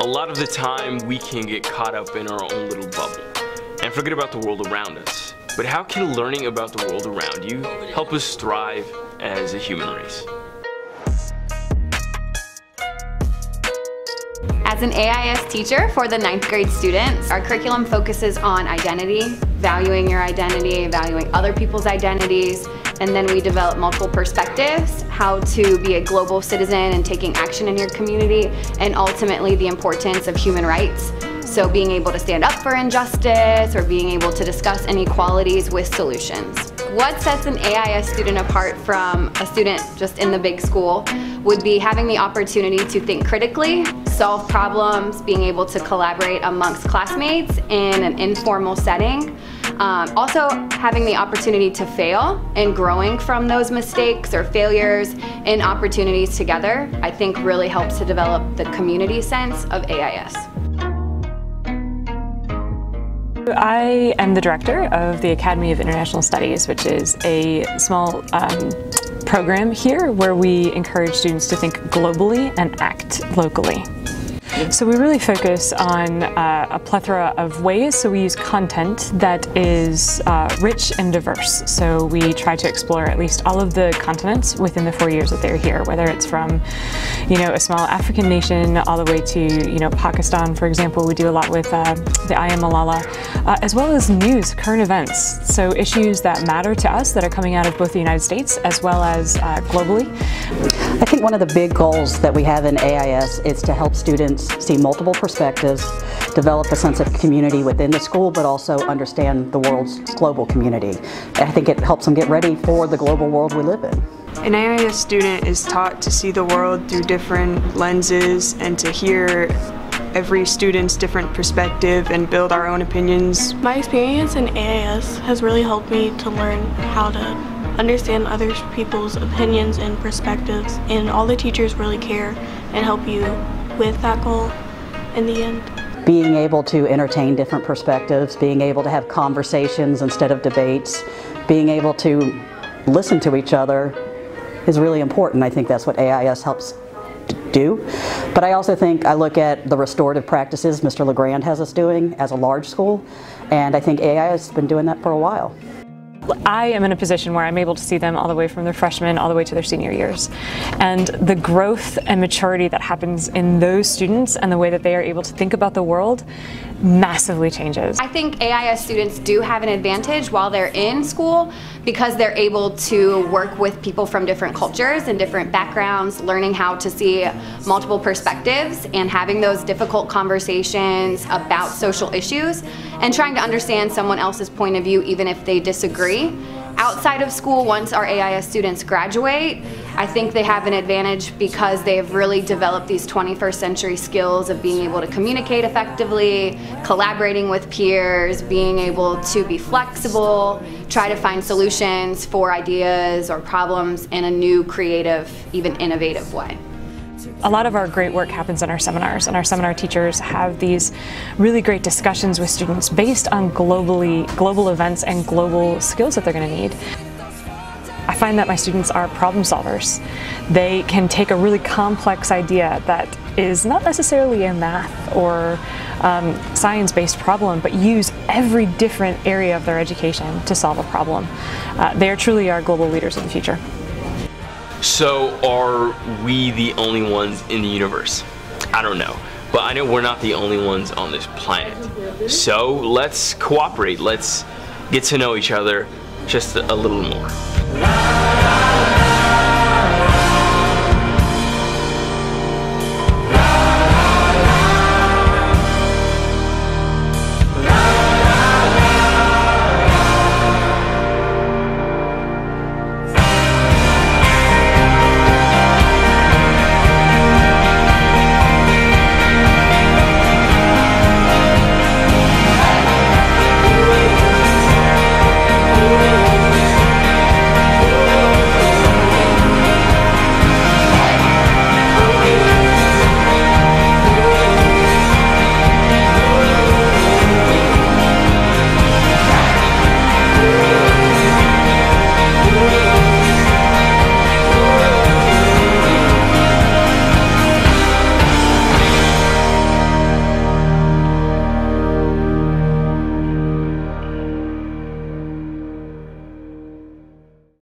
A lot of the time, we can get caught up in our own little bubble and forget about the world around us. But how can learning about the world around you help us thrive as a human race? As an AIS teacher for the ninth grade students, our curriculum focuses on identity, valuing your identity, valuing other people's identities, and then we develop multiple perspectives, how to be a global citizen and taking action in your community, and ultimately the importance of human rights. So being able to stand up for injustice or being able to discuss inequalities with solutions. What sets an AIS student apart from a student just in the big school would be having the opportunity to think critically, solve problems, being able to collaborate amongst classmates in an informal setting. Um, also having the opportunity to fail and growing from those mistakes or failures and opportunities together, I think really helps to develop the community sense of AIS. I am the director of the Academy of International Studies, which is a small um, program here where we encourage students to think globally and act locally. So we really focus on uh, a plethora of ways. So we use content that is uh, rich and diverse. So we try to explore at least all of the continents within the four years that they're here, whether it's from, you know, a small African nation all the way to, you know, Pakistan, for example. We do a lot with uh, the I Am Malala, uh, as well as news, current events. So issues that matter to us that are coming out of both the United States as well as uh, globally. I think one of the big goals that we have in AIS is to help students see multiple perspectives, develop a sense of community within the school, but also understand the world's global community. I think it helps them get ready for the global world we live in. An AIS student is taught to see the world through different lenses and to hear every student's different perspective and build our own opinions. My experience in AIS has really helped me to learn how to understand other people's opinions and perspectives and all the teachers really care and help you with that goal in the end. Being able to entertain different perspectives, being able to have conversations instead of debates, being able to listen to each other is really important. I think that's what AIS helps do. But I also think I look at the restorative practices Mr. LeGrand has us doing as a large school, and I think AIS has been doing that for a while. I am in a position where I'm able to see them all the way from their freshman all the way to their senior years. And the growth and maturity that happens in those students and the way that they are able to think about the world massively changes. I think AIS students do have an advantage while they're in school because they're able to work with people from different cultures and different backgrounds, learning how to see multiple perspectives and having those difficult conversations about social issues and trying to understand someone else's point of view even if they disagree. Outside of school, once our AIS students graduate, I think they have an advantage because they've really developed these 21st century skills of being able to communicate effectively, collaborating with peers, being able to be flexible, try to find solutions for ideas or problems in a new, creative, even innovative way. A lot of our great work happens in our seminars, and our seminar teachers have these really great discussions with students based on globally global events and global skills that they're going to need. I find that my students are problem solvers. They can take a really complex idea that is not necessarily a math or um, science-based problem, but use every different area of their education to solve a problem. Uh, they are truly our global leaders of the future. So are we the only ones in the universe? I don't know. But I know we're not the only ones on this planet. So let's cooperate. Let's get to know each other just a little more.